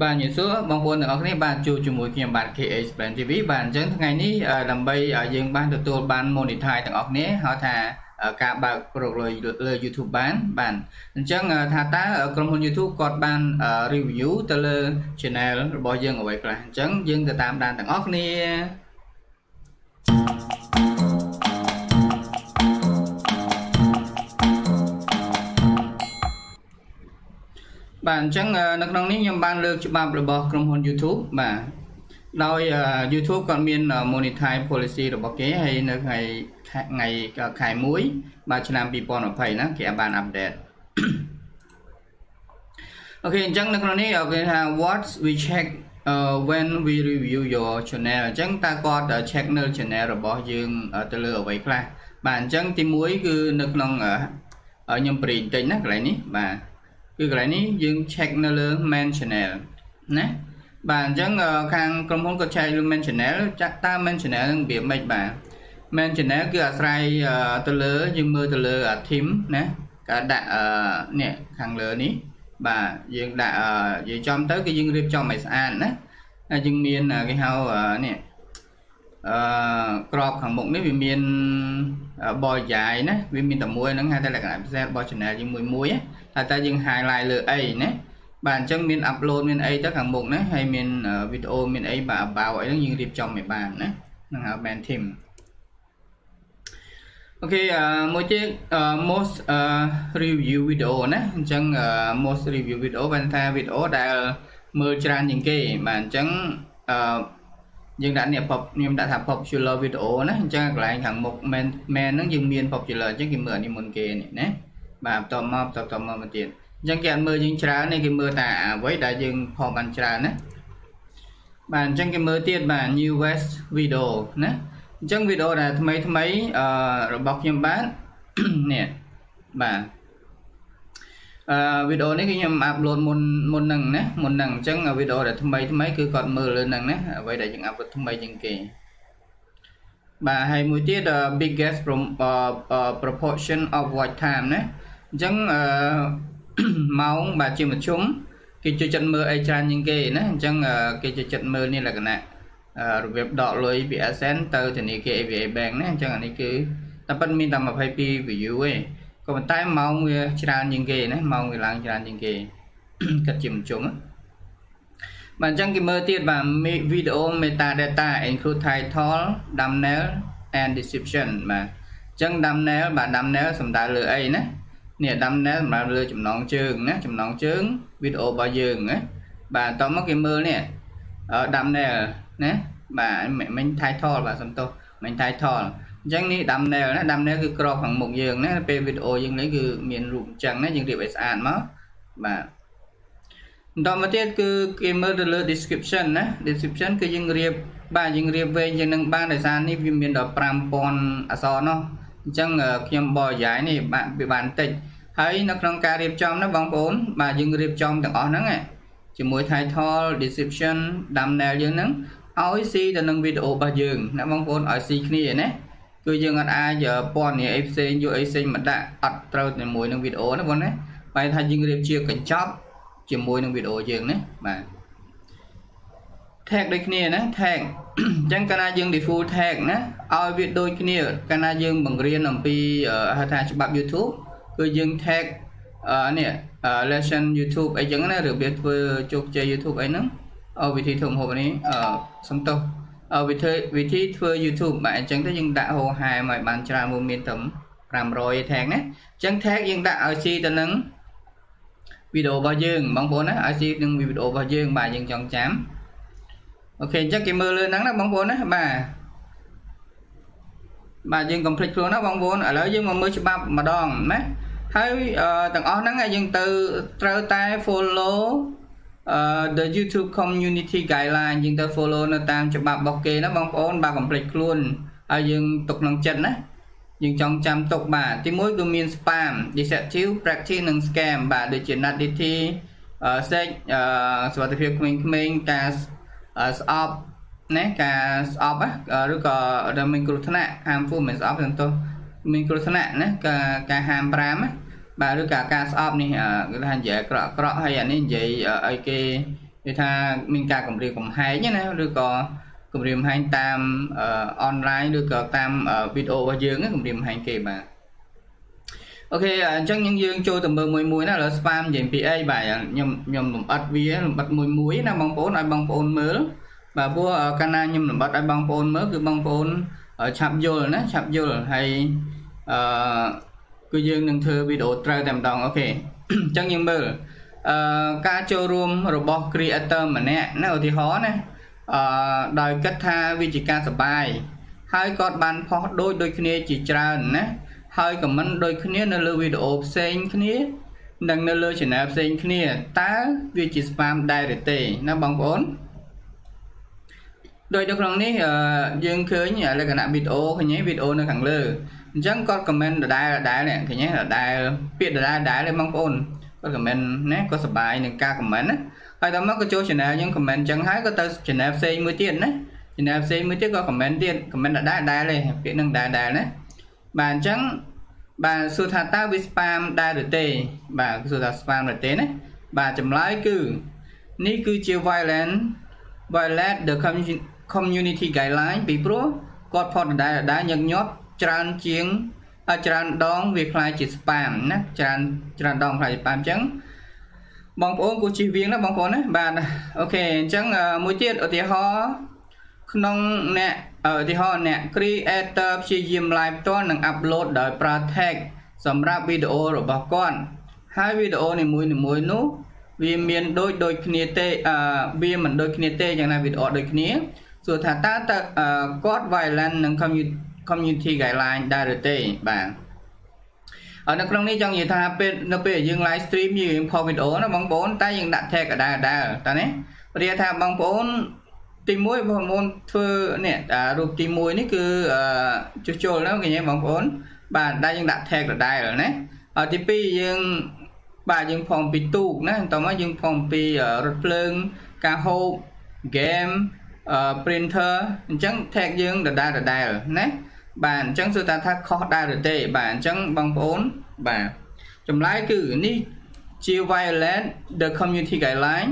បាទញ៉ាំសួរបងប្អូនទាំងអស់គ្នាបាទជួបជាមួយខ្ញុំបាទ KH Brand TV បាទអញ្ចឹងថ្ងៃនេះដើម្បីយើងបានទទួលបាន monetize ទាំងអស់គ្នាហៅថាការបើកប្រូលើលើ YouTube បានបាទអញ្ចឹងថាតើក្រុមហ៊ុន YouTube គាត់បាន review ទៅលើ channel របស់យើងអ្វីខ្លះអញ្ចឹងយើងទៅតាមដានទាំងអស់គ្នា បាទអញ្ចឹងនៅក្នុងនេះខ្ញុំបានលើកច្បាប់របស់ក្រុមហ៊ុន YouTube បាទដោយ YouTube គាត់មាន monetize policy របស់គេហើយនៅថ្ងៃថ្ងៃខែ1បាទឆ្នាំ2020ណាគេបាន update អូខេអញ្ចឹងនៅក្នុងនេះគេថា what we check uh, when we review your channel អញ្ចឹងតើគាត់ check នៅ channel របស់យើងទៅលើអ្វីខ្លះបាទអញ្ចឹងទី1គឺនៅក្នុងខ្ញុំព្រីបន្តិចណាកន្លែងនេះបាទ គឺកន្លែងនេះយើង check នៅលើ main channel ណាបាទអញ្ចឹងខាងក្រុមហ៊ុនក៏ចែកលើ main channel ចាក់តាម main channel នឹងវាមិនបាទ main channel គឺអាស្រ័យទៅលើយើងមើលទៅលើ team ណាការដាក់នេះខាងលើនេះបាទយើងដាក់និយាយចំទៅគឺយើងរៀបចំឲ្យស្អាតណាហើយយើងមានគេហៅនេះអឺក្របខាងមុខនេះវាមានបលយាយណាវាមានតែមួយហ្នឹងហៅតែលក្ខណៈពិសេសរបស់ channel យើងមួយមួយ ថាតើយើង highlight លើអីណាបាទអញ្ចឹងមាន upload មានអីទៅខាងមុខណាហើយមានវីដេអូមានអីបាទ about អីហ្នឹងយើងរៀបចំឲ្យបានណាហ្នឹងហៅ main theme អូខេមួយទៀត most review video ណាអញ្ចឹង most review video បានថាវីដេអូដែលមើលច្រើនជាងគេបាទអញ្ចឹងអឺយើងដាក់នេះ pop ខ្ញុំដាក់ថា popular video ណាអញ្ចឹងកន្លែងខាងមុខ main main ហ្នឹងយើងមាន popular អញ្ចឹងគេមើលអានេះមុនគេនេះណា បាទបន្តមកបន្តមកមកទៀតអញ្ចឹងគេអត់មើលយើងច្រើនទេគេមើលតែអ្វីដែលយើងផបានច្រើនណាបាទអញ្ចឹងគេមើលទៀតបាទ new west video ណាអញ្ចឹងវីដេអូដែលថ្មីថ្មីអឺរបស់ខ្ញុំបាទនេះបាទអឺវីដេអូនេះគឺខ្ញុំអាប់ឡូតមុនមុនហ្នឹងណាមុនហ្នឹងអញ្ចឹងវីដេអូដែលថ្មីថ្មីគឺគាត់មើលលើហ្នឹងណាអ្វីដែលយើងអាប់ឡូតថ្មីជាងគេបាទហើយមួយទៀត biggest proportion of watch time ណា អញ្ចឹងអឺម៉ោងបាទជាមធ្យមគេចូលចិត្តមើលអីច្រើនជាងគេណាអញ្ចឹងគេចូលចិត្តមើលនេះលក្ខណៈរបៀបដកលុយពី ASEAN ទៅធនាគារ ABA Bank ណាអញ្ចឹងអានេះគឺតែប៉ុតមានតែ22 view ទេក៏ប៉ុន្តែម៉ោងវាច្រើនជាងគេណាម៉ោងវាឡើងច្រើនជាងគេគិតជាមធ្យមបាទអញ្ចឹងគេមើលទៀតបាទ video metadata include title thumbnail and description បាទអញ្ចឹង thumbnail បាទ thumbnail សំដៅលើអីណា នេះ thumbnail សម្រាប់លើចំណងជើងណាចំណងជើងវីដេអូរបស់យើងណាបាទតោះមកគេមើលនេះ thumbnail ណាបាទមិញ title បាទសំទោសមិញ title អញ្ចឹងនេះ thumbnail ណា thumbnail គឺក្របខាងមុខយើងណាពេលវីដេអូយើងនេះគឺមានរូបអញ្ចឹងណាយើងរៀបឲ្យស្អាតមកបាទបន្តមកទៀតគឺគេមើលទៅលើ description ណា description គឺយើងរៀបបាទយើងរៀបវែងជាងនឹងបានដោយសារនេះវាមានដល់5000អក្សរនោះអញ្ចឹងខ្ញុំបរិយាយនេះបាទវាបានតិច ហើយនៅក្នុងការរៀបចំណាបងប្អូនបាទយើងរៀបចំទាំងអស់ហ្នឹងជាមួយ title description thumbnail យើងហ្នឹងឲ្យស៊ីទៅនឹងវីដេអូរបស់យើងណាបងប្អូនឲ្យស៊ីគ្នាណាគឺយើងអត់អាចពណ៌នាអីផ្សេងយកអីផ្សេងមកដាក់អត់ត្រូវជាមួយនឹងវីដេអូណាបងណាបែរថាយើងរៀបជាកញ្ចប់ជាមួយនឹងវីដេអូយើងណាបាទ tag ដូចគ្នាណា tag អញ្ចឹងកាលណាយើង default tag ណាឲ្យវាដូចគ្នាកាលណាយើងបង្រៀនអំពីហៅថាច្បាប់ YouTube គឺយើង tag នេះ lesson YouTube អីចឹងណារបៀបធ្វើជោគជ័យ YouTube អីហ្នឹងអវិធីធ្វើម្ហូបនេះអសំទោសវិធីវិធីធ្វើ YouTube បាទអញ្ចឹងទៅយើងដាក់ហោហែមកបានច្រើនមួយមានត្រឹម500 tag ណាអញ្ចឹង tag យើងដាក់ឲ្យស៊ីទៅនឹងវីដេអូរបស់យើងបងប្អូនណាឲ្យស៊ីនឹងវីដេអូរបស់យើងបាទយើងចង់ចាំអូខេអញ្ចឹងគេមើលលើហ្នឹងណាបងប្អូនណាបាទបាទយើងកុំភ្លេចខ្លួនណាបងប្អូនឥឡូវយើងមកមើលច្បាប់ម្ដងណា ហើយទាំងអស់ហ្នឹងយើងទៅត្រូវតែ follow uh the YouTube community guideline យើងទៅ follow នៅតាមច្បាប់របស់គេណាបងប្អូនបាទកុំភ្លេចខ្លួនហើយយើងទុកក្នុងចិត្តណាយើងចង់ចាំទុកបាទទីមួយគឺមាន spam deceptive practice និង scam បាទដូចជា nudity អឺ sex អឺសុខភាពក្មេងៗការស្អប់ណាការស្អប់ឬក៏ដែលមានគ្រោះថ្នាក់ harmful មិនស្អប់ទាំងទៅ មានគ្រោះថ្នាក់ណាការការហាម5ណាបាទឬក៏ការស្អប់នេះគឺថានិយាយអាក្រក់អាក្រក់ហើយអានេះនិយាយអីគេនិយាយថាមានការគម្រាមកំហែងណាឬក៏គម្រាមកំហែងតាមអនឡាញឬក៏តាមវីដេអូរបស់យើងគម្រាមកំហែងគេបាទអូខេអញ្ចឹងយើងយើងចូលទៅមើលមួយមួយណាឥឡូវ spam និយាយពីអីបាទខ្ញុំខ្ញុំលំអិតវាលំអិតមួយមួយណាបងប្អូនឲ្យបងប្អូនមើលបាទព្រោះកាលណាខ្ញុំលំអិតឲ្យបងប្អូនមើលគឺបងប្អូនឆាប់យល់ណាឆាប់យល់ហើយ អឺគឺយើងនឹងធ្វើវីដេអូត្រូវតែម្ដងអូខេអញ្ចឹងយើងមើលអឺការចូលរួមរបស់ creator ម្នាក់ណាឧទាហរណ៍ណាអឺដោយគិតថាវាជាការសបាយហើយគាត់បានផុសដូចដូចគ្នាជាច្រើនណាហើយខមមិនដូចគ្នានៅលើវីដេអូផ្សេងគ្នានិងនៅលើ channel ផ្សេងគ្នាតើវាជា spam ដែរឬទេណាបងប្អូនដោយនៅក្នុងនេះយើងឃើញលក្ខណៈវីដេអូឃើញវីដេអូនៅខាងលើ អញ្ចឹងគាត់ comment ដដែលដដែលនេះឃើញដដែលពាក្យដដែលដដែលទេបងប្អូនគាត់ comment ណាគាត់សប្បាយនឹងការ comment ណាហើយដល់មកក៏ចូល channel យើង comment អញ្ចឹងហើយក៏ទៅ channel ផ្សេងមួយទៀតណា channel ផ្សេងមួយទៀតក៏ comment ទៀត comment ដដែលដដែលទេពាក្យនឹងដដែលដដែលណាបាទអញ្ចឹងបាទសួរថាតើវា spam ដែរឬទេបាទសួរថា spam ឬទេណាបាទចម្លើយគឺនេះគឺជា violent violate the community guideline ពីព្រោះគាត់ផុតដដែលដដែលញឹកញាប់ ច្រើនជាងច្រើនដងវាខ្លាយជា spam ណាច្រើនច្រើនដងខ្លាយជា spam អញ្ចឹងបងប្អូនគួរជិះវៀងណាបងប្អូនណាបាទអូខេអញ្ចឹងមួយទៀតឧទាហរណ៍ក្នុងអ្នកឧទាហរណ៍អ្នក creator ព្យាយាម live ផ្ទាល់និង upload ដោយប្រើ tag សម្រាប់វីដេអូរបស់គាត់ហើយវីដេអូនីមួយៗនោះវាមានដូចដូចគ្នាទេអឺវាមិនដូចគ្នាទេយ៉ាងណាវីដេអូដូចគ្នាសួរថាតើតើគាត់ violent នឹង community guideline ដែរឬទេបាទអរនៅក្នុងនេះចង់និយាយថាពេលនៅពេលយើង live stream យើងផុសវីដេអូណាបងប្អូនតែយើងដាក់ tag ដដែលដែរតើណាព្រាថាបងប្អូនទី1បងប្អូនធ្វើនេះរូបទី1នេះគឺចុះចូលណាគេបងប្អូន បាទដែលយើងដាក់ tag ដដែលណាហើយទី2យើងបាទយើងផងពីទូកណាបន្តមកយើងផងពីរថភ្លើងការហូប game printer អញ្ចឹង tag យើងដដែលដដែលណា បាទអញ្ចឹងសួរថាថាខុសដែរឬទេ បាទអញ្ចឹងបងប្អូនបាទចម្លើយគឺនេះជា violate the community guideline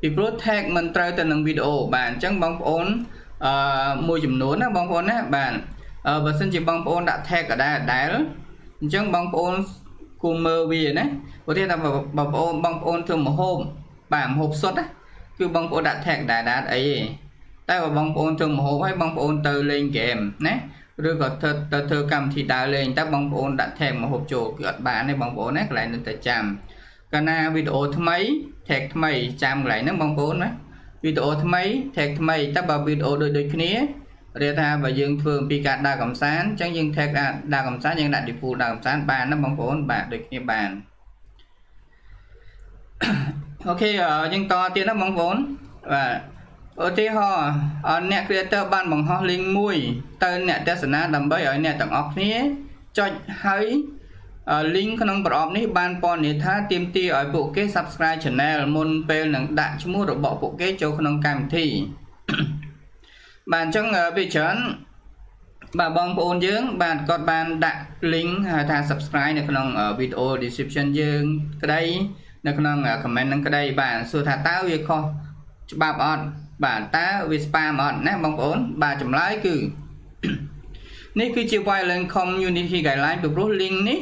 ពីព្រោះ tag មិនត្រូវទៅនឹងវីដេអូបាទអញ្ចឹងបងប្អូនអឺមួយចំនួនណាបងប្អូនណាបាទអឺបើសិនជាបងប្អូនដាក់ tag ដដែលដែលអញ្ចឹងបងប្អូនគួរមើលវាណាព្រោះថាបងប្អូនបងប្អូនធ្វើមហូបបាទមហូបសុទ្ធណាគឺបងប្អូនដាក់ tag ដែរដែរអីទេតែបើបងប្អូនធ្វើមហូបហើយបងប្អូនទៅលេងហ្គេមណា ឬក៏ធ្វើទៅធ្វើកម្មវិធីដើរលេងតែបងប្អូនដាក់ tag មហូបចូលគឺអត់បានទេបងប្អូនណាកន្លែងនឹងតែចាំកាលណាវីដេអូថ្មី tag ថ្មីចាំកន្លែងហ្នឹងបងប្អូនណាវីដេអូថ្មី tag ថ្មីតែបើវីដេអូដូចដូចគ្នារៀបថាបើយើងធ្វើអំពីការដើរកំសាន្តអញ្ចឹងយើង tag ដើរកំសាន្តយើងដាក់ default ដើរកំសាន្តបានណាបងប្អូនបាទដូចគ្នាបានអូខេយើងតទៀតណាបងប្អូនបាទ ឧទាហរណ៍អ្នក creator បានបង្ហោះ link មួយទៅអ្នកទស្សនាដើម្បីឲ្យអ្នកទាំងអស់គ្នាចុចហើយ link ក្នុងប្រអប់នេះបានពណ៌នាថាទាមទារឲ្យពួកគេ subscribe channel មុនពេលនឹងដាក់ឈ្មោះរបស់ពួកគេចូលក្នុងកម្មវិធីបាទអញ្ចឹងវាច្រើនបាទបងប្អូនយើង បាទគាត់បានដាក់ link ហៅថា subscribe នៅក្នុង video description យើងក្តីនៅក្នុង comment នឹងក្តីបាទសួរថាតើវាខុសច្បាប់អត់ បាទតើវា spam អត់ណាបងប្អូន បាទចម្លើយគឺនេះគឺជា violent community guideline ពីព្រោះ link នេះ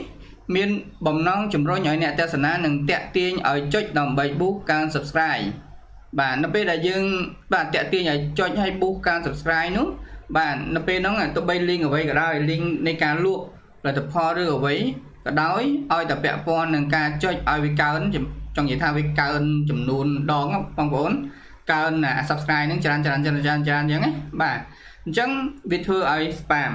មានបំណងជំរុញឲ្យអ្នកទស្សនានឹងតាក់ទាញឲ្យចុចដើម្បី boost ការ subscribe បាទនៅពេលដែលយើងបាទតាក់ទាញឲ្យចុចឲ្យ boost ការ subscribe នោះបាទនៅពេលហ្នឹងទោះបី link អ្វីក៏ដោយ link នៃការលក់ផលិតផលឬអ្វីក៏ដោយឲ្យតែពាក់ព័ន្ធនឹងការចុចឲ្យវាកើនចង់និយាយថាវាកើនចំនួនដងបងប្អូន កើន subscribe ហ្នឹងច្រើនច្រើនច្រើនច្រើនច្រើនអញ្ចឹងណាបាទអញ្ចឹងវាធ្វើឲ្យ spam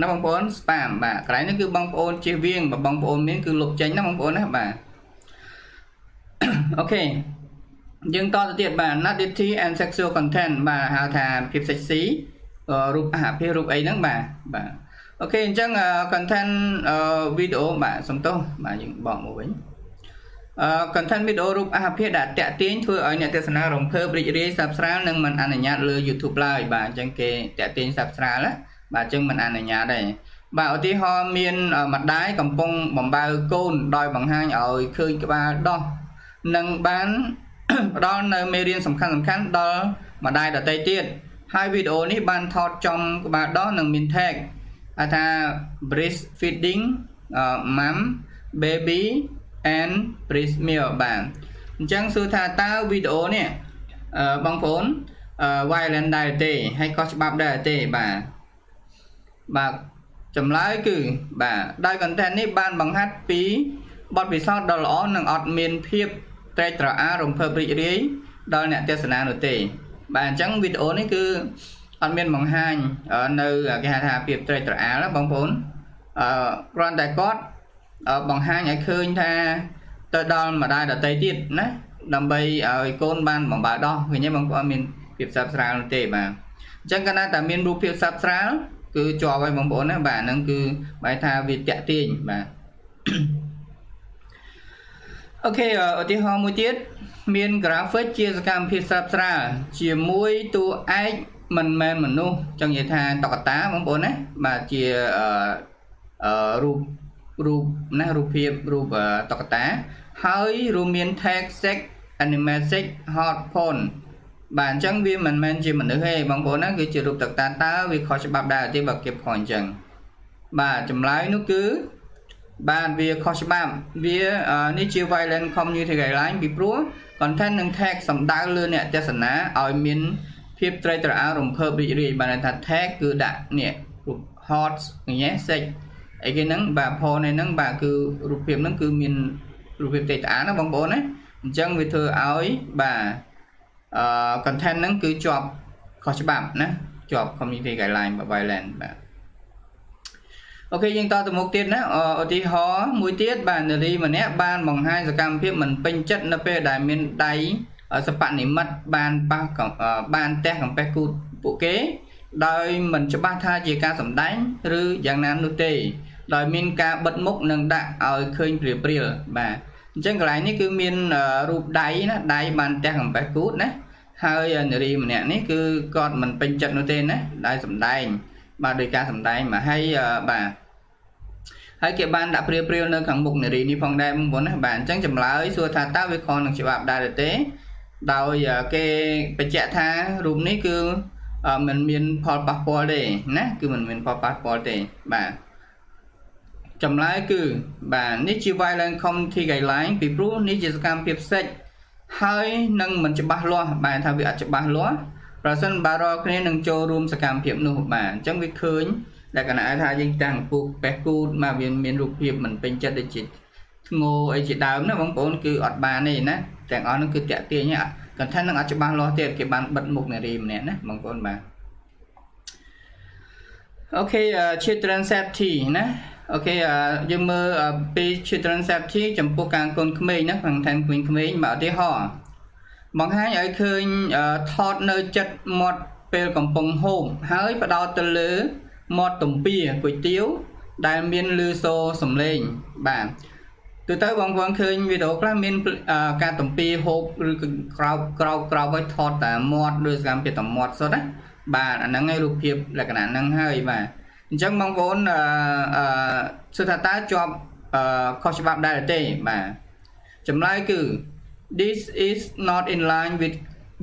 ណាបងប្អូន spam បាទកន្លែងនេះគឺបងប្អូនជៀសវាងបើបងប្អូនមានគឺលុបចេញណាបងប្អូនណាបាទអូខេយើងតទៅទៀតបាទ nudity and sexual content បាទហៅថាភាព sexy រូបអាហារភាពរូបអីហ្នឹងបាទបាទអូខេអញ្ចឹង content វីដេអូបាទសំទោសបាទយើងបកមកវិញអឺ content វីដេអូរូបអាហារភាពដែលតាក់ទាញធ្វើឲ្យអ្នកទស្សនារំភើបរីករាយសាបស្រាលនិងមិនអនុញ្ញាតលើ YouTube ឡើយបាទអញ្ចឹងគេតាក់ទាញសាបស្រាលណាបាទអញ្ចឹងមិនអនុញ្ញាតទេបាទឧទាហរណ៍មានម្ដាយកំពុងបំបើកូនដោយបង្ហាញឲ្យឃើញក្បាលដោះនិងបានផ្ដល់នៅមេរៀនសំខាន់សំខាន់ដល់ម្ដាយដទៃទៀតហើយវីដេអូនេះបានថតចំក្បាលដោះនិងមាន tag ហៅថា breastfeeding uh, mom baby and breast milk បាទអញ្ចឹងសួរថាតើវីដេអូនេះអឺបងប្អូនអឺ violent ដែរទេហើយក៏ច្បាប់ដែរទេបាទបាទចម្លើយគឺបាទដោយ content នេះបានបង្ហាត់ពីបទពិសោធន៍ដ៏ល្អនិងអត់មានភាពត្រេកត្រអាលរំភើបរីករាយដល់អ្នកទស្សនានោះទេ បាទអញ្ចឹងវីដេអូនេះគឺអត់មានបង្ហាញនៅគេហៅថាភាពត្រេកត្រអាលបងប្អូនអឺគ្រាន់តែគាត់ បង្ហាញឲ្យឃើញថាទៅដល់ម្ដាយដតីទៀតណាដើម្បីឲ្យកូនបានបំបើដោះឃើញទេបងប្អូនមានភាពសាប់ស្រាលនោះទេបាទអញ្ចឹងកាលណាតែមានរូបភាពសាប់ស្រាលគឺជាប់ហើយបងប្អូនណាបាទហ្នឹងគឺបែរថាវាតាក់ទាញបាទអូខេឧទាហរណ៍មួយទៀតមាន graphic ជាសកម្មភាពស្រាប់ស្រាលជាមួយតួឯកមិនមែនមនុស្សចង់និយាយថាតុក្កតាបងប្អូនណាបាទជាអឺរូប រូបណារូបភាពរូបតុក្កតា ហើយរួមមាន text sex animatic hot phone បាទអញ្ចឹងវាមិនមែនជាមនុស្សទេបងប្អូនណាគឺជារូបតុក្កតាតើវាខុសច្បាប់ដែរទេបើគេខុសអញ្ចឹងបាទចម្លើយនោះគឺបាទវាខុសច្បាប់វានេះជា violent community guideline ពីព្រោះ content និង tag សំដៅលើអ្នកទស្សនាឲ្យមានភាពត្រេកត្រអាលរំភើបរីករាយបានថា tag គឺដាក់នេះរូប hot ញ៉េ sex អីគេហ្នឹងបាទផនៃហ្នឹងបាទគឺរូបភាពហ្នឹងគឺមានរូបភាពតេតាណាបងប្អូនណាអញ្ចឹងវាធ្វើឲ្យបាទអឺ content ហ្នឹងគឺជាប់ខុសច្បាប់ណាជាប់ community guideline របស់ violent បាទអូខេយើងតទៅមុខទៀតណាឧទាហរណ៍មួយទៀតបាទនារីម្នាក់បានបង្ហាញសកម្មភាពមិនពេញចិត្តនៅពេលដែលមានដៃសពនិមិត្តបានប៉ះបានទះកំពះគូពួកគេដោយមិនច្បាស់ថាជាការសម្ដែង ឬយ៉ាងណានោះទេ ដោយមានការបិទមុខនិងដាក់ឲ្យឃើញព្រាលព្រាលបាទអញ្ចឹងកន្លែងនេះគឺមានរូបដៃណាដៃបានទះកំពះគូតណាហើយនារីម្នាក់នេះគឺគាត់មិនពេញចិត្តនោះទេណាដែលសម្ដែងបាទដោយការសម្ដែងមកហើយបាទហើយគេបានដាក់ព្រាលព្រាលនៅខាងមុខនារីនេះផងដែរបងប្អូនណាបាទអញ្ចឹងចម្លើយសួរថាតើវាខុសនឹងច្បាប់ដែរឬទេដោយគេបញ្ជាក់ថារូបនេះគឺមិនមានផលប៉ះពាល់ទេណាគឺមិនមានផលប៉ះពាល់ទេបាទ ចម្លើយគឺបាទនេះជា violent community guideline ពីព្រោះនេះជាសកម្មភាពសេចហើយនឹងមិនច្បាស់លាស់បាទថាវាអត់ច្បាស់លាស់ប្រសិនបើរាល់គ្នានឹងចូលរួមសកម្មភាពនោះបាទអញ្ចឹងវាឃើញលក្ខណៈថាយើងតាំងពូកបេះគូតមកវាមានរូបភាពមិនពេញចិត្តដូចជាធ្ងោអីជាដើមណាបងប្អូនគឺអត់បានទេណាទាំងអស់នោះគឺតាក់ទាញកន្តែនឹងអត់ច្បាស់លាស់ទេគេបានបិទមុខនារីម្នាក់ណាបងប្អូនបាទអូខេ children safety ណា អូខេយើងមើលពី children safety ចំពោះការកូនក្មេងណាខាងថែមក្មេងៗមកឧទាហរណ៍បង្ហាញឲ្យឃើញថតនៅចិត្តមាត់ពេលកំពុងហូបហើយបដោតទៅលើមាត់ទំពាគុយទាវដែលមានលឺសូសំឡេងបាទទូទៅបងប្អូនឃើញវីដេអូខ្លះមានការទំពាហូបឬក្រោបក្រោបក្រោបឲ្យថតតែមាត់ឬសកម្មភាពតែមាត់សុទ្ធណាបាទអាហ្នឹងឯងរូបភាពលក្ខណៈហ្នឹងហើយបាទ អញ្ចឹងបងប្អូនអឺអឺសួរថាតើជាប់អឺខុសច្បាប់ដែរទេបាទចម្លើយគឺ this is not in line with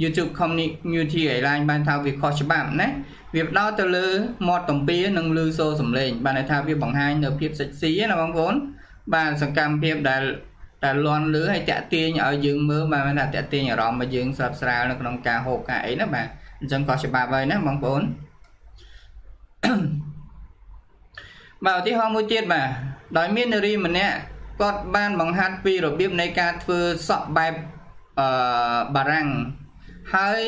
YouTube community guideline បានថាវាខុសច្បាប់ណាវាផ្ដោតទៅលើមាត់ទំពានិងលឺសូរសំឡេងបានន័យថាវាបង្ហាញនៅភាពសិចស៊ីណាបងប្អូនបាទសកម្មភាពដែលដែលលន់លឺឲ្យតាក់ទាញឲ្យយើងមើលបាទថាតាក់ទាញអារម្មណ៍របស់យើងស្រាប់ស្រាលនៅក្នុងការហូបការអីណាបាទអញ្ចឹងក៏ច្បាប់ហើយណាបងប្អូន បាទឧទាហរណ៍មួយទៀតបាទដោយមាននារីម្នាក់គាត់បានបង្ហាត់ពីរបៀបនៃការធ្វើសក់បែបអឺបារាំងហើយ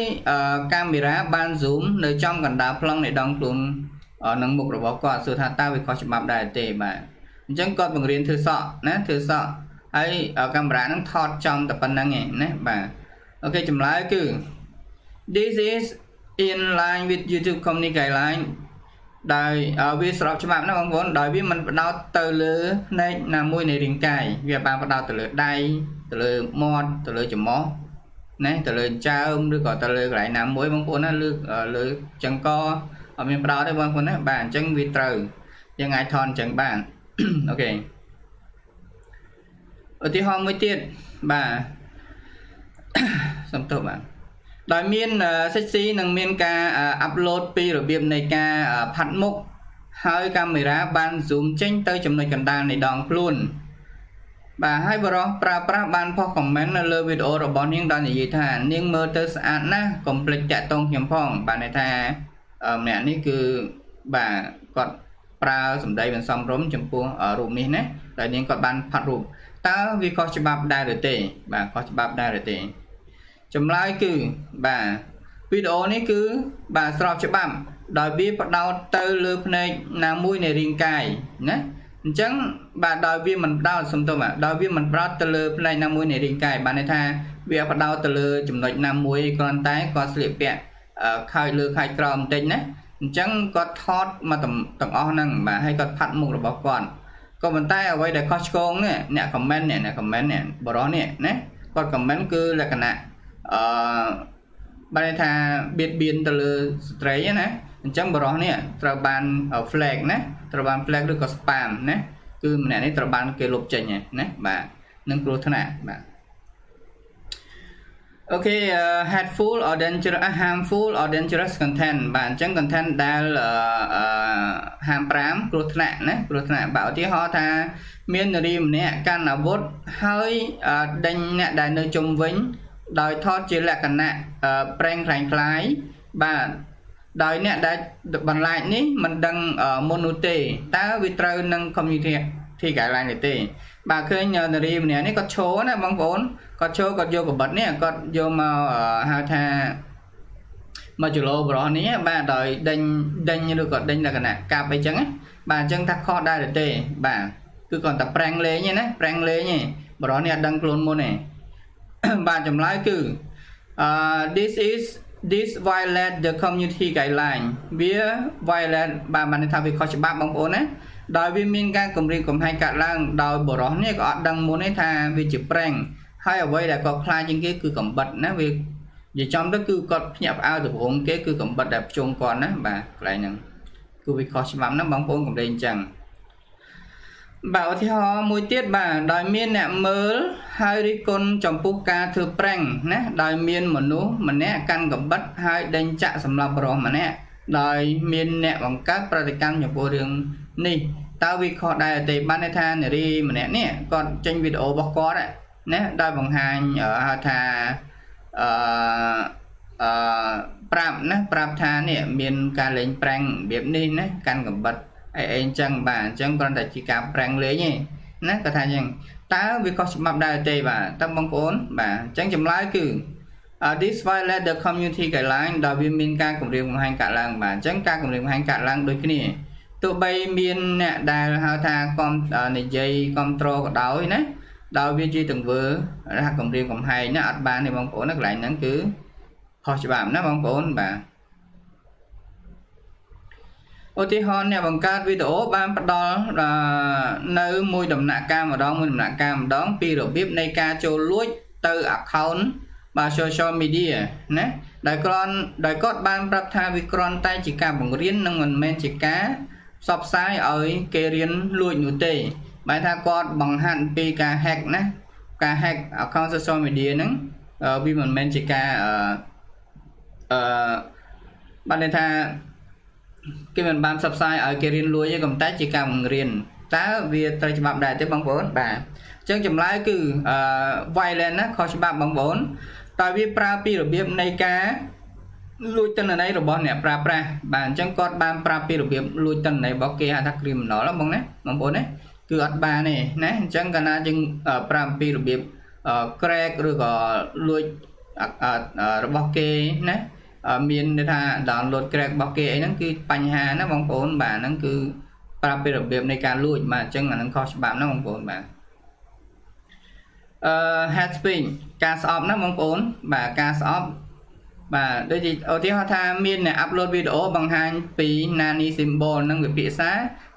កាមេរ៉ាបាន zoom នៅចំកណ្ដាលប្លង់នៃដងខ្លួននឹងមុខរបស់គាត់សួរថាតើវាខុសច្បាប់ដែរទេបាទអញ្ចឹងគាត់បង្រៀនធ្វើសក់ណាធ្វើសក់ហើយកាមេរ៉ានឹងថតចំតែប៉ុណ្្នឹងឯងណាបាទអូខេចម្លើយគឺ this is in line with YouTube company guideline ដោយវាស្របច្បាប់ណាបងប្អូនដោយវាមិនបដោតទៅលើផ្នែកណាមួយនៃរាងកាយវាបានបដោតទៅលើដៃទៅលើមាត់ទៅលើច្រមុះណាទៅលើចើមឬក៏ទៅលើកន្លែងណាមួយបងប្អូនណាលើលើចង្កអត់មានបដោតទេបងប្អូនណាបាទអញ្ចឹងវាត្រូវយើងអាចថនអញ្ចឹងបានអូខេឧទាហរណ៍មួយទៀតបាទសំទោសបាទ ដោយមាន 6C នឹងមានការអាប់ឡូតពីរបៀបនៃការផាត់មុខហើយកាមេរ៉ាបាន zoom ចេញទៅចំណុចកណ្ដាលនៃដងខ្លួនបាទហើយបរោះប្រើប្រាស់បានផុស comment នៅលើវីដេអូរបស់នាងដោយនិយាយថានាងមើលទៅស្អាតណាស់កុំភ្លេចតាក់ទងខ្ញុំផងបាទន័យថាម្នាក់នេះគឺបាទគាត់ប្រើសម្ដីមិនសមរម្យចំពោះរូបនេះណាតែនាងគាត់បានផាត់រូបតើវាខុសច្បាប់ដែរឬទេបាទខុសច្បាប់ដែរឬទេ ចម្លើយគឺបាទវីដេអូនេះគឺបាទស្របច្បាប់ដោយវាបដោតទៅលើភ្នែកណាមួយនៃរាងកាយណាអញ្ចឹងបាទដោយវាមិនបដោតសំទោសបាទដោយវាមិនបដោតទៅលើផ្នែកណាមួយនៃរាងកាយបានន័យថាវាបដោតទៅលើចំណុចណាមួយគ្រាន់តែគាត់ស្លៀកពាក់ខោចលើខោចក្រោមបន្តិចណាអញ្ចឹងគាត់ថតមកទាំងអស់ហ្នឹងបាទហើយគាត់ផាត់មុខរបស់គាត់ក៏ប៉ុន្តែអ្វីដែលខុសឆ្គងនេះអ្នក comment នេះអ្នក comment នេះបរោះនេះណាគាត់ comment គឺលក្ខណៈ អឺបានន័យថាបៀតបៀនទៅលើស្ត្រីណាអញ្ចឹងបរោះនេះត្រូវបាន flag ណាត្រូវបាន flag ឬក៏ spam ណាគឺម្នាក់នេះត្រូវបានគេលុបចេញណាបាទនឹងគ្រោះថ្នាក់បាទអូខេ hateful or dangerous harmful or dangerous content បាទអញ្ចឹង content ដែលហាម5គ្រោះថ្នាក់ណាគ្រោះថ្នាក់បាទឧទាហរណ៍ថា មាននារីម្នាក់កាន់អាវុធហើយដេញអ្នកដែលនៅជុំវិញ ដោយថតជាលក្ខណៈប្រេងខ្លាំងខ្លាយបាទដោយអ្នកដែលបន្លាចនេះមិនដឹងមុននោះទេតើវាត្រូវនឹង community ទីកែឡើងទេ បាទឃើញនារីម្នាក់នេះគាត់ឈរណាបងប្អូនគាត់ឈរគាត់យកកបិតនេះគាត់យកមកហៅថាមកជឡោបរោះនេះបាទដោយដេញដេញឬក៏ដេញលក្ខណៈកាប់អីចឹងបាទអញ្ចឹងថាខុសដែរទេ បាទគឺគាត់តែប្រាំងលេងណាប្រាំងលេងឯងបរោះនេះអត់ដឹងខ្លួនមុនទេ បាទចម្លើយគឺអឺ this is this violate the community guideline វា violate បាទបានថាវាខុសច្បាប់បងប្អូនណាដោយវាមានការគម្រាមកំហែងកាត់ឡើងដោយបរោះនេះក៏អត់ដឹងមុនទេថាវាជាប្រេងហើយអ្វីដែលគាត់ខ្លាចជាងគេគឺកំបិតណាវានិយាយចំទៅគឺគាត់ភ្ញាក់ផ្អើលទៅរងគេគឺកំបិតដែលភ្ជុំគាត់ណាបាទកន្លែងហ្នឹងគឺវាខុសច្បាប់ណាបងប្អូនកុំលេងអញ្ចឹង បាទឧទាហរណ៍មួយទៀតបាទដោយមានអ្នកមើលហើយរិះគន់ចំពោះការធ្វើប្រាំងណាដោយមានមនុស្សម្នាក់កាន់កំបិតហើយដេញចាក់សម្លាប់បរិសម្នាក់ដោយមានអ្នកបង្កើតប្រតិកម្មចំពោះរឿងនេះតើវាខុសដែរទេបានន័យថានារីម្នាក់នេះគាត់ចេញវីដេអូរបស់គាត់ណាដោយបង្ហាញហៅថាអឺអឺប្រាប់ណាប្រាប់ថានេះមានការលេងប្រាំងរបៀបនេះណាកាន់កំបិត អីអីអញ្ចឹងបាទអញ្ចឹងគ្រាន់តែជាការប្រាំងលេងទេណាគាត់ថាអញ្ចឹងតើវាខុសច្បាប់ដែរទេបាទតើបងប្អូនបាទអញ្ចឹងចម្លើយគឺ uh, this violate the community guideline ដែលវាមានការគម្រាមកំហែងកាត់ឡើងបាទអញ្ចឹងការគម្រាមកំហែងកាត់ឡើងដូចគ្នាទោះបីមានអ្នកដែលហៅថាគំនិយាយគ្រប់ត្រក៏ដោយណាដោយវាជាទង្វើរហគម្រាមកំហែងណាអត់បានទេបងប្អូនណាកន្លែងហ្នឹងគឺខុសច្បាប់ណាបងប្អូនបាទ ឧទាហរណ៍អ្នកបង្កើតវីដេអូបានផ្ដល់នៅមួយដំណាក់កាលម្ដងមួយដំណាក់កាលម្ដងពីរបៀបនៃការចូលលួចទៅ account បាទ social media ណាដោយគ្រាន់ដោយគាត់បានប្រាប់ថាវាគ្រាន់តែជាការបង្រៀននិងមិនមែនជាការផ្សព្វផ្សាយឲ្យគេរៀនលួចនោះទេបែរថាគាត់បង្ហាត់ពីការ hack ណាការ hack account social media ហ្នឹងវាមិនមែនជាការអឺអឺបានន័យថា គេមិនបានផ្សព្វផ្សាយឲ្យគេរៀនលួចទេក៏តែជាការបង្រៀនតើវាត្រូវច្បាប់ដែរទេបងប្អូនបាទអញ្ចឹងចម្លើយគឺអឺ violent ណាខុសច្បាប់បងប្អូនតើវាប្រើពីរបៀបនៃការលួចទិន្នន័យរបស់អ្នកប្រើប្រាស់បាទអញ្ចឹងគាត់បានប្រាប់ពីរបៀបលួចទិន្នន័យរបស់គេហៅថា criminal បងណាបងប្អូនណាគឺអត់បានទេណាអញ្ចឹងកាលណាយើងប្រាប់ពីរបៀប crack ឬក៏លួចរបស់គេណា មានន័យថា download crack របស់គេអីហ្នឹងគឺបញ្ហាណាបងប្អូនបាទហ្នឹងគឺប្រាប់ពីរបៀបនៃការលួចបាទអញ្ចឹងអាហ្នឹងខុសច្បាប់ណាបងប្អូនបាទអឺ head speech ការស្អប់ណាបងប្អូន បាទការស្អប់បាទដូចជាឧទាហរណ៍ថាមានអ្នកអាប់ឡូតវីដេអូបង្ហាញពី Nani symbol និងវិភាសា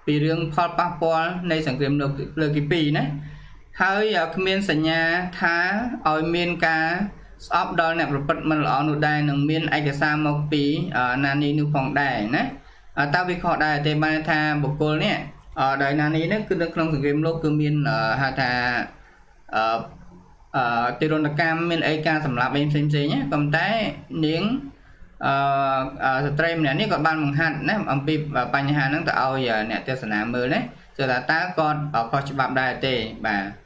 ពីរឿងផលប៉ះពាល់នៃសង្គ្រាមលោកលើកទី2ណាហើយគ្មានសញ្ញាថាឲ្យមានការ ស្អប់ដល់អ្នកប្រព្រឹត្តមិនល្អនោះដែរនឹងមានឯកសារមកពីណានីនោះផងដែរណាតើវាខុសដែរទេបានថាបុគ្គលនេះដោយណានីនេះគឺនៅក្នុងសង្គ្រាមលោកគឺមានហៅថាអឺអឺទីរនកម្មមានអីការសម្លាប់អីផ្សេងផ្សេងណាប៉ុន្តែនាងអឺស្ត្រីម្នាក់នេះគាត់បានបង្ហាត់ណាអំពីបញ្ហាហ្នឹងទៅឲ្យអ្នកទេសនាមើលណាគឺថាតើគាត់ខុសច្បាប់ដែរទេបាទ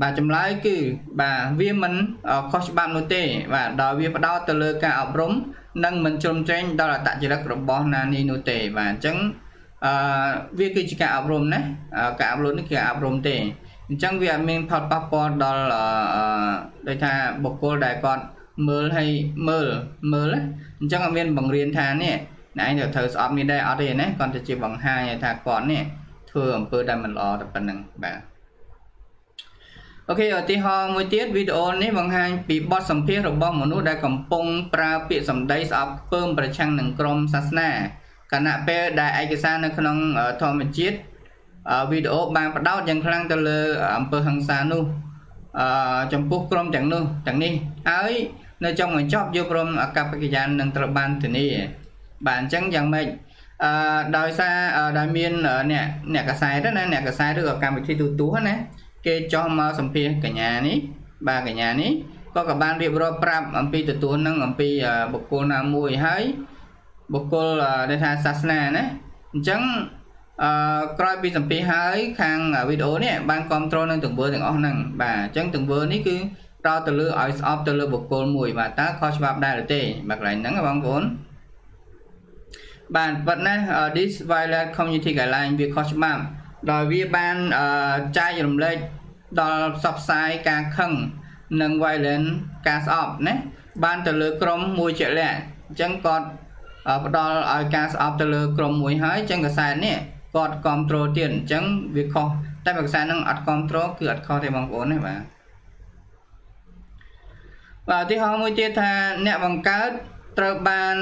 បាទចម្លើយគឺបាទវាមិនខុសច្បាប់នោះទេបាទដោយវាផ្ដោតទៅលើការអប់រំនិងមិនជ្រុំជ្រែងដល់អត្តចរិតរបស់ណានីនោះទេបាទអញ្ចឹងអឺវាគឺជាការអប់រំណាការអប់រំនេះគឺការអប់រំទេអញ្ចឹងវាអត់មានផលប៉ះពាល់ដល់អឺដូចថាបុគ្គលដែលគាត់មើលហើយមើលមើលអញ្ចឹងអត់មានបង្រៀនថានេះណែឯងទៅត្រូវស្អប់មានដែរអត់ទេណាគាត់ទៅជាបង្ហាញថាគាត់នេះធ្វើអំពើដែលមិនល្អតែប៉ុណ្្នឹងបាទ អូខេឧទាហរណ៍មួយទៀតវីដេអូនេះបង្ហាញពីបទសម្ភាសន៍របស់មនុស្សដែលកំពុងប្រើពាក្យសម្ដីស្អប់ខ្ពើមប្រឆាំងនឹងក្រមសាសនាគណៈពេលដែលឯកសារនៅក្នុងធម្មជាតិវីដេអូបានបដោតយ៉ាងខ្លាំងទៅលើអំពើហិង្សានោះអឺចំពោះក្រុមទាំងនោះទាំងនេះហើយនៅចុងបញ្ចប់យកព្រមអកប្បកិរិយានឹងត្រូវបានធានាបាទអញ្ចឹងយ៉ាងម៉េចអឺដោយសារដែលមានអ្នកអ្នកកសែតណាអ្នកកសែតឬក៏កម្មវិធីទូទស្សន៍ណា គេចោះមកសម្ភាសកញ្ញានេះបាទកញ្ញានេះក៏ក៏បានរៀបរាប់ប្រាប់អំពីទទួលនឹងអំពីបុគ្គលណាមួយហើយបុគ្គលដែលថាសាសនាណាអញ្ចឹងអឺក្រោយពីសម្ភាសហើយខាងវីដេអូនេះបានគ្រប់គ្រងនឹងទង្វើទាំងអស់ហ្នឹងបាទអញ្ចឹងទង្វើនេះគឺដល់ទៅលើឲ្យស្អប់ទៅលើបុគ្គលមួយបាទតើខុសច្បាប់ដែរឬទេបាទកន្លែងហ្នឹងបងប្អូនបាទប៉ុន្តែ this violate community guideline វាខុសច្បាប់ ដោយវាបានចែករំលែកដល់ផ្សព្វផ្សាយការខឹងនិង violence ការស្អប់ណាបានទៅលើក្រុមមួយជាក់លាក់អញ្ចឹងគាត់ផ្ដល់ឲ្យការស្អប់ទៅលើក្រុមមួយហើយអញ្ចឹងកសែតនេះគាត់គ្រប់គ្រងទៀតអញ្ចឹងវាខុសតែកសែតនឹងអត់គ្រប់គ្រងគឺអត់ខុសទេបងប្អូនណាបាទបាទឧទាហរណ៍មួយទៀតថាអ្នកបង្កើត ត្រូវបាន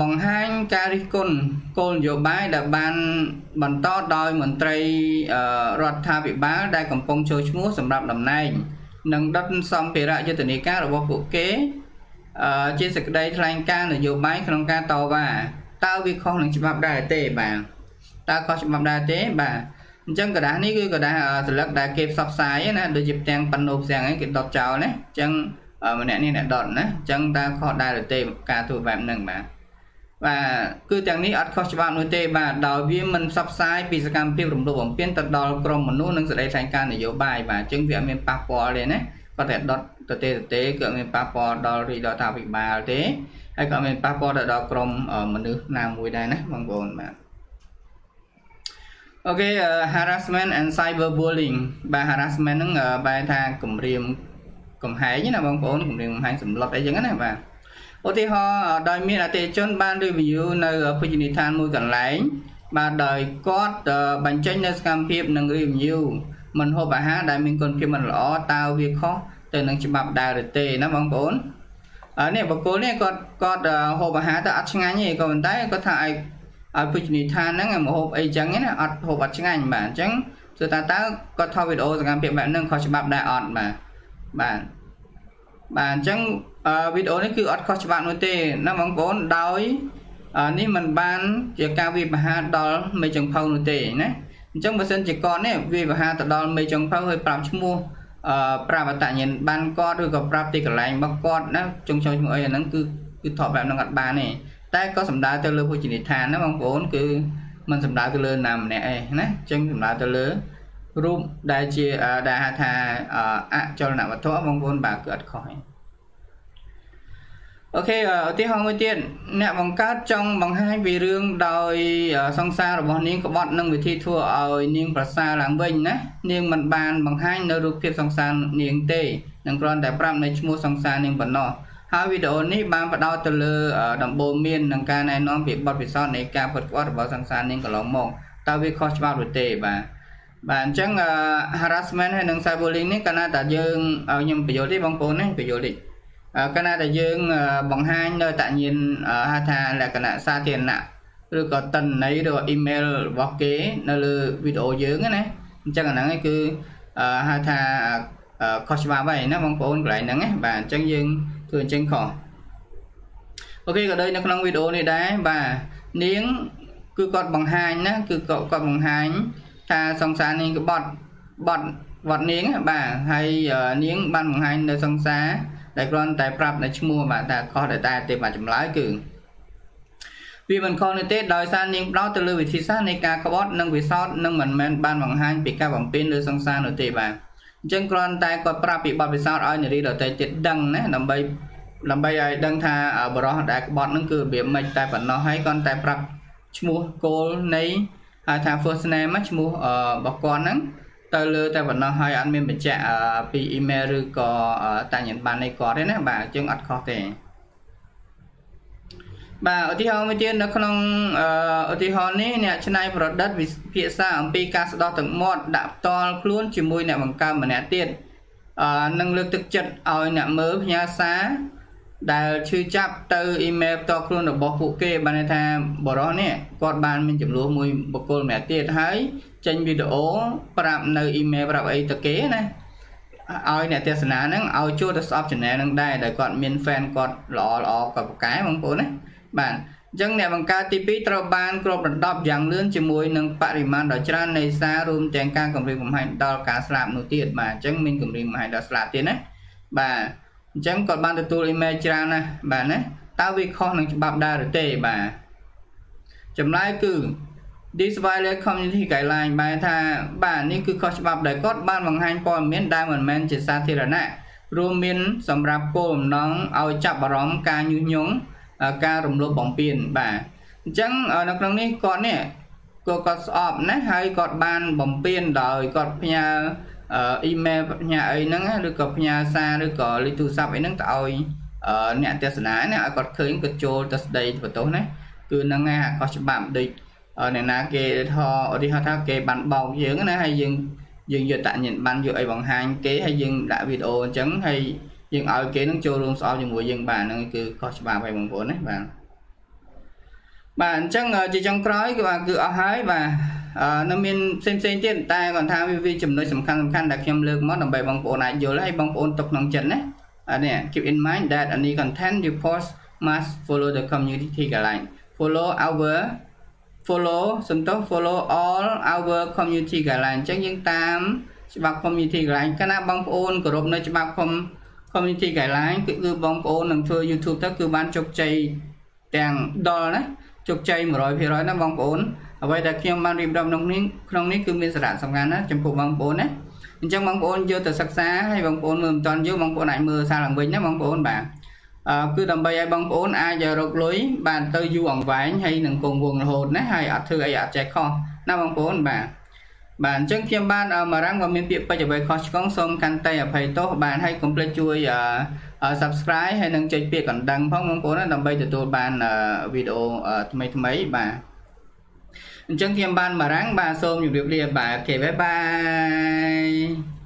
បង្ហាញការរិះគន់គោលនយោបាយដែលបានបន្តដោយមន្ត្រីរដ្ឋាភិបាលដែលកំពុងចូលឈ្មោះសម្រាប់តំណែងនិងដុតសម្ភារៈយុទ្ធនាការរបស់ពួកគេជាសេចក្តីថ្លែងការណ៍នយោបាយក្នុងការតវ៉ាតើវាខុសនឹងច្បាប់ដែរទេបាទតើខុសច្បាប់ដែរទេបាទអញ្ចឹងกระดาษនេះគឺกระดาษស្លឹកដែលគេផ្សព្វផ្សាយណាដូចជាផ្ទាំងប៉ាណូផ្ទាំងហ្នឹងគេដុតចោលណាអញ្ចឹង ម្នាក់នេះអ្នកដុតណាអញ្ចឹងតើខុសដែរឬទេការធ្វើបែបហ្នឹងបាទបាទគឺទាំងនេះអត់ខុសច្បាប់នោះទេបាទដោយវាមិនផ្សព្វផ្សាយពីសកម្មភាពរំលោភបំពានទៅដល់ក្រុមមនុស្សនិងសេចក្តីថ្លែងការណ៍នយោបាយបាទអញ្ចឹងវាអត់មានប៉ះពាល់ទេណាគាត់តែដុតទៅទេទៅទេគឺអត់មានប៉ះពាល់ដល់រាជរដ្ឋាភិបាលទេហើយក៏អត់មានប៉ះពាល់ទៅដល់ក្រុមមនុស្សណាមួយដែរណាបងប្អូនបាទអូខេ harassment and cyberbullying បាទ harassment ហ្នឹងបែរថាគម្រាម កំហែងណាបងប្អូនគម្រាមកំហែងសម្លុតអីចឹងណាបាទឧទាហរណ៍ដោយមានអតិថិជនបាន review នៅភោជនីយដ្ឋានមួយកន្លែងបាទដោយគាត់បញ្ចេញនៅសកម្មភាពនិង review មិនហូបអាហារដែលមានគុណភាពមិនល្អតើវាខុសទៅនឹងច្បាប់ដែរឬទេណាបងប្អូននេះបកគលនេះគាត់គាត់ហូបអាហារទៅអត់ឆ្ងាញ់ទេក៏ប៉ុន្តែគាត់ថាឲ្យឲ្យភោជនីយដ្ឋានហ្នឹងមកហូបអីចឹងណាអត់ហូបអត់ឆ្ងាញ់បាទអញ្ចឹងគឺថាតើគាត់ថតវីដេអូសកម្មភាពបែបហ្នឹងខុសច្បាប់ដែរអត់បាទ បាទបាទអញ្ចឹងវីដេអូនេះគឺអត់ខុសច្បាប់នោះទេណាបងប្អូនដោយនេះมันបានជាការវិបហាដល់មេចុងភៅនោះទេណាអញ្ចឹងបើសិនជាគាត់នេះវិបហាទៅដល់មេចុងភៅហើយប្រាប់ឈ្មោះអឺប្រាប់អតញ្ញាណបានគាត់ឬក៏ប្រាប់ទីកន្លែងរបស់គាត់ណាចុងចុងឈ្មោះអីអាហ្នឹងគឺគឺថតបែបហ្នឹងអត់បានទេតែក៏សំដៅទៅលើភោជនីយដ្ឋានណាបងប្អូនគឺมันសំដៅទៅលើណាម្នាក់ឯងណាអញ្ចឹងសំដៅទៅលើ រូបដែលជាដែលហៅថាអចលនវត្ថុបងប្អូនបាទគឺអត់ខុសទេអូខេឧទាហរណ៍មួយទៀតអ្នកបង្កើតចង់បង្ហាញពីរឿងដោយសង្សាររបស់នាងក្បត់នឹងវិធីធ្វើឲ្យនាងប្រសើរឡើងវិញណានាងមិនបានបង្ហាញនៅរូបភាពសង្សារនាងទេនឹងគ្រាន់តែប្រាប់នៅឈ្មោះសង្សារនាងប៉ុណ្ណោះហើយវីដេអូនេះបានផ្ដោតទៅលើដំបូន្មាននិងការណែនាំពីបទពិសោធន៍នៃការពិតប្រាកដរបស់សង្សារនាងកន្លងមកតើវាខុសច្បាប់ឬទេបាទ បាទអញ្ចឹង harassment ហើយនិង cyberbullying នេះកាលណាតែយើងខ្ញុំបញ្យល់ទេបងប្អូនណាបញ្យល់តិចកាលណាតែយើងបង្ហាញនៅតញ្ញាណហៅថាលក្ខណៈសាធារណៈឬក៏តិនន័យឬក៏ email របស់គេនៅលើវីដេអូយើងណាអញ្ចឹងអាហ្នឹងឯងគឺហៅថាខុសច្បាប់ហើយណាបងប្អូនកន្លែងហ្នឹងណាបាទអញ្ចឹងយើងធ្វើអញ្ចឹងខុសអូខេក៏ដូចនៅក្នុងវីដេអូនេះដែរបាទនាងគឺគាត់បង្ហាញណាគឺគាត់បង្ហាញ ថាសង្សារនាងក្បត់បត់វត្តនាងបាទហើយនាងបានបង្ហាញនៅសង្សារដែលគ្រាន់តែប្រាប់នៅឈ្មោះបាទតែខុសតែទេបាទចម្លើយគឺវាមិនខុសនោះទេដោយសារនាងផ្ដោតទៅលើវិធីសាស្ត្រនៃការក្បត់និងវិសោធន៍និងមិនមែនបានបង្ហាញពីការបំពេញលើសង្សារនោះទេបាទអញ្ចឹងគ្រាន់តែគាត់ប្រាប់ពីបទពិសោធន៍ឲ្យនារីដទៃទៀតដឹងណាដើម្បីដើម្បីឲ្យដឹងថាបរោះដែលក្បត់នឹងគឺរបៀបម៉េចតែប៉ុណ្ណោះហើយគាត់តែប្រាប់ឈ្មោះគោលនៃ ហៅថា first name ឈ្មោះរបស់គាត់ហ្នឹងទៅលើតែប៉ុណ្ណោះហើយអត់មានបញ្ជាក់ពី email ឬក៏តាញ៉ាំបាននៃគាត់ទេណាបាទអញ្ចឹងអត់ខុសទេបាទឧទាហរណ៍មួយទៀតនៅក្នុងឧទាហរណ៍នេះអ្នកច្នៃប្រឌិតវិភាសាអំពីការស្ដោះទឹកមាត់ដាក់ផ្ទាល់ខ្លួនជាមួយអ្នកបង្កើម្នាក់ទៀតអឺនឹងលើកទឹកចិត្តឲ្យអ្នកមើលផ្ញើសារ ដែលឈឺចាប់ទៅអ៊ីមែលផ្ទាល់ខ្លួនរបស់ពួកគេបានន័យថាបរិសនេះគាត់បានមានចំនួនមួយបុគ្គលម្នាក់ទៀតហើយចេញវីដេអូប្រាប់នៅអ៊ីមែលប្រាប់អីទៅគេណាឲ្យអ្នកទេសនាហ្នឹងឲ្យចូលទៅស្អប់ channel ហ្នឹងដែរដែលគាត់មាន fan គាត់ល្អល្អគាត់ប្រកែបងប្អូនណាបាទអញ្ចឹងអ្នកបង្កើតទី2ត្រូវបានគ្របដណ្ដប់យ៉ាងលឿនជាមួយនឹងបរិមាណដ៏ច្រើននៃសាររួមទាំងការគម្រាមកំហែងដល់ការស្លាប់នោះទៀតបាទអញ្ចឹងមានគម្រាមកំហែងដល់ស្លាប់ទៀតណាបាទ អញ្ចឹងគាត់បានទទួល email ច្រើនណាស់បាទណាតើវាខុសនឹងច្បាប់ដែរឬទេបាទចម្លើយគឺ this violate community guideline បែរថាបាទនេះគឺខុសច្បាប់ដែលគាត់បានបង្ហាញព័ត៌មានដែលមិនមែនជាសាធារណៈរួមមានសម្រាប់គោលបំណងឲ្យចាប់អារម្មណ៍ការញុះញង់ការរំលោភបំពានបាទអញ្ចឹងនៅក្នុងនេះគាត់នេះក៏គាត់ស្អប់ណាហើយគាត់បានបំពេញដោយគាត់ផ្ញើ អ៊ីមែលផ្ញើអីហ្នឹងឬក៏ផ្ញើសារឬក៏លេខទូរស័ព្ទអីហ្នឹងទៅឲ្យអ្នកទេសនាណាឲ្យគាត់ឃើញគាត់ចូលទៅស្ដីបន្ទោសណាគឺហ្នឹងឯងអាខុសច្បាប់ដូចអ្នកណាគេថាឧទាហរណ៍ថាគេបានបោកយើងណាហើយយើងយើងយកតញ្ញបានយកអីបង្ហាញគេហើយយើងដាក់វីដេអូអញ្ចឹងហើយយើងឲ្យគេនឹងចូលរួមស្អប់ជាមួយយើងបានហ្នឹងគឺខុសច្បាប់ហើយបងប្អូនណាបាទ បាទអញ្ចឹងជាចុងក្រោយគឺបាទគឺអស់ហើយបាទនៅមានផ្សេងផ្សេងទៀតតែគាត់ថាវាចំណុចសំខាន់សំខាន់ដែលខ្ញុំលើកមកដើម្បីបងប្អូនអាចយល់ហើយបងប្អូនទុកក្នុងចិត្តណានេះ keep in mind that any content you post must follow the community guideline follow our follow សំទោស follow all our community guideline អញ្ចឹងយើងតាមច្បាប់ community guideline កាលណាបងប្អូនគោរពនៅច្បាប់ community guideline គឺគឺបងប្អូននឹងធ្វើ YouTube ទៅគឺបានជោគជ័យទាំងដល់ណា ជោគជ័យ100%ណាបងប្អូនអ្វីដែលខ្ញុំបានរៀបរាប់ក្នុងនេះក្នុងនេះគឺមានសារៈសំខាន់ណាស់ចំពោះបងប្អូនណាអញ្ចឹងបងប្អូនយកទៅសិក្សាហើយបងប្អូនមើលមិនតាន់យកបងប្អូនអាចមើលសារឡើងវិញណាបងប្អូនបាទអឺគឺដើម្បីឲ្យបងប្អូនអាចរកលុយបានទៅយូរអង្វែងហើយនឹងគង់វងរហូតណាហើយអត់ធ្វើអីអត់ចេះខុសណាបងប្អូនបាទបាទអញ្ចឹងខ្ញុំបានមករាំងក៏មានពាក្យពេចន៍អ្វីខុសឆ្គងសូមកាន់តែអភ័យទោសបាទហើយកុំភ្លេចជួយ subscribe ហើយនឹងចុចពាក្យកណ្ដឹងផងបងប្អូនណាដើម្បីទទួលបានវីដេអូថ្មីថ្មីបាទអញ្ចឹងខ្ញុំបានបារាំងបាទសូមជម្រាបលាបាទអូខេបាយបាយ